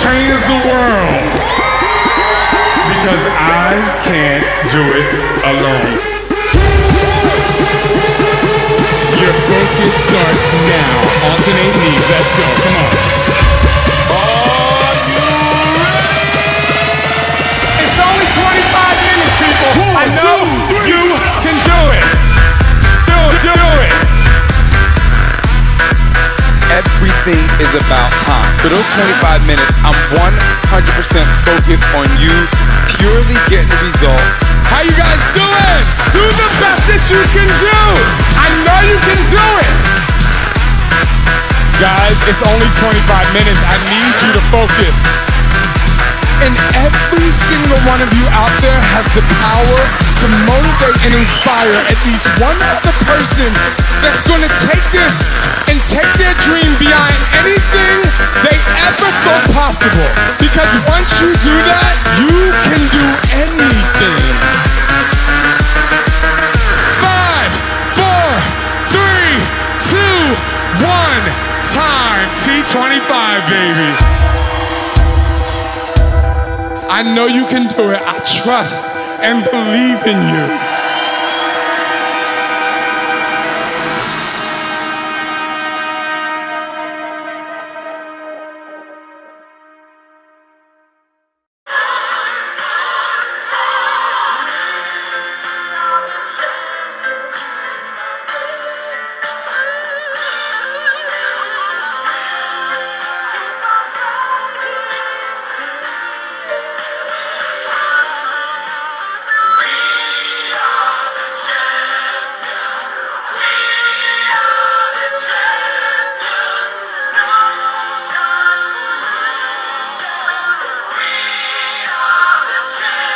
change the world because I can't do it alone. Your focus starts now. Alternate knees. Let's go. Come on. Everything is about time. For those 25 minutes, I'm 100% focused on you purely getting the result. How you guys doing? Do the best that you can do. I know you can do it. Guys, it's only 25 minutes. I need you to focus. And every single one of you out there has the power to motivate and inspire at least one other person that's to take this and take their dream beyond ever possible. Because once you do that, you can do anything. Five, four, three, two, one. Time. T25, baby. I know you can do it. I trust and believe in you. Say